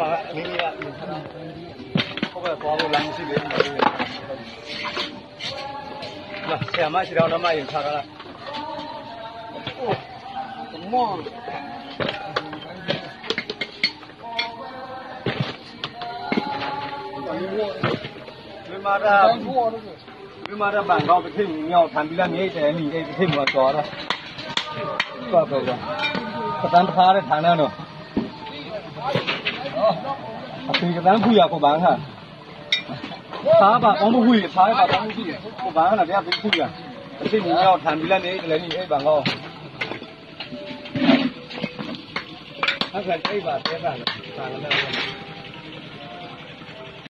မှာအင်းကြီးကဟုတ်ကဲ့သွားလို့လမ်းရှိတယ်လာဆရာမရှိတော့တော့မရင်ထားတာမောဒီမှာဒါဒီမှာဒါဘန်ကောက်တစ်ခေတ်မြောက်ထန်ပြီးလာမြေတယ်နီအဲ့တစ်ခေတ်မှာတော်တာဘာပဲကွာပတန်းထားတဲ့ဌာနတော့ အဖေကတန်းဖူရကိုဘာခါသားပါဘောမဖူရသားပါဘောမဖူရကိုဘာခါဗျာဖူရတစ်ခေတ်မြောက်ထန်ပြီးလာနေတယ်နီအဲ့ဘန်ကောက်အဲ့ဒါအိပ်ပါတဲ့ကသာလည်း